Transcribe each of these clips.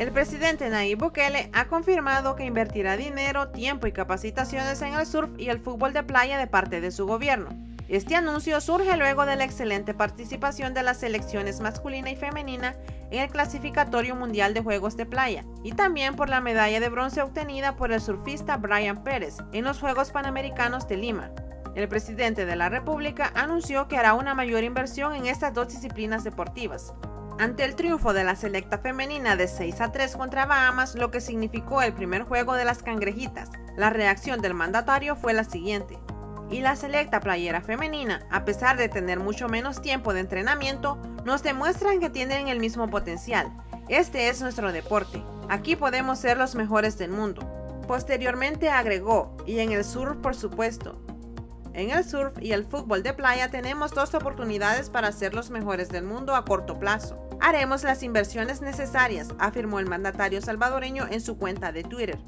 El presidente Nayib Bukele ha confirmado que invertirá dinero, tiempo y capacitaciones en el surf y el fútbol de playa de parte de su gobierno. Este anuncio surge luego de la excelente participación de las selecciones masculina y femenina en el clasificatorio mundial de juegos de playa y también por la medalla de bronce obtenida por el surfista Brian Pérez en los Juegos Panamericanos de Lima. El presidente de la República anunció que hará una mayor inversión en estas dos disciplinas deportivas. Ante el triunfo de la selecta femenina de 6 a 3 contra Bahamas, lo que significó el primer juego de las cangrejitas, la reacción del mandatario fue la siguiente. Y la selecta playera femenina, a pesar de tener mucho menos tiempo de entrenamiento, nos demuestran que tienen el mismo potencial. Este es nuestro deporte. Aquí podemos ser los mejores del mundo. Posteriormente agregó, y en el sur por supuesto, en el surf y el fútbol de playa tenemos dos oportunidades para ser los mejores del mundo a corto plazo. Haremos las inversiones necesarias, afirmó el mandatario salvadoreño en su cuenta de Twitter.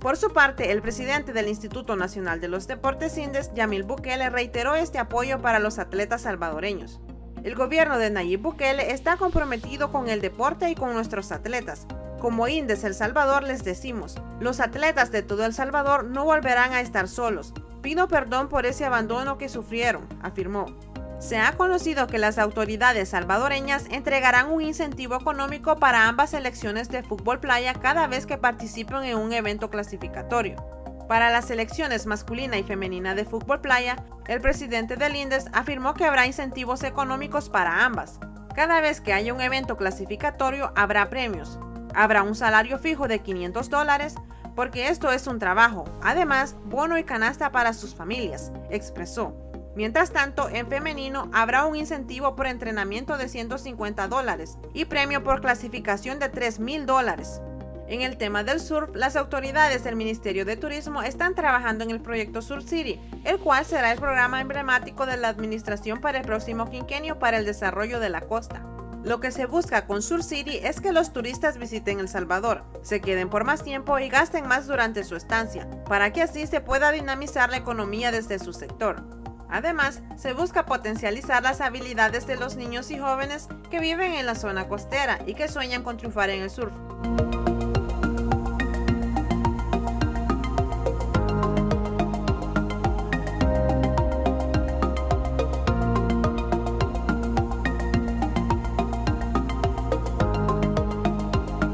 Por su parte, el presidente del Instituto Nacional de los Deportes Indes, Yamil Bukele, reiteró este apoyo para los atletas salvadoreños. El gobierno de Nayib Bukele está comprometido con el deporte y con nuestros atletas. Como Indes El Salvador les decimos, los atletas de todo El Salvador no volverán a estar solos. Pido perdón por ese abandono que sufrieron, afirmó. Se ha conocido que las autoridades salvadoreñas entregarán un incentivo económico para ambas selecciones de fútbol playa cada vez que participen en un evento clasificatorio. Para las selecciones masculina y femenina de fútbol playa, el presidente del INDES afirmó que habrá incentivos económicos para ambas. Cada vez que haya un evento clasificatorio habrá premios. Habrá un salario fijo de 500 dólares, porque esto es un trabajo. Además, bono y canasta para sus familias, expresó. Mientras tanto, en femenino habrá un incentivo por entrenamiento de 150 dólares y premio por clasificación de 3 mil dólares. En el tema del surf, las autoridades del Ministerio de Turismo están trabajando en el proyecto Surf City, el cual será el programa emblemático de la administración para el próximo quinquenio para el desarrollo de la costa. Lo que se busca con Sur City es que los turistas visiten El Salvador, se queden por más tiempo y gasten más durante su estancia, para que así se pueda dinamizar la economía desde su sector. Además, se busca potencializar las habilidades de los niños y jóvenes que viven en la zona costera y que sueñan con triunfar en el surf.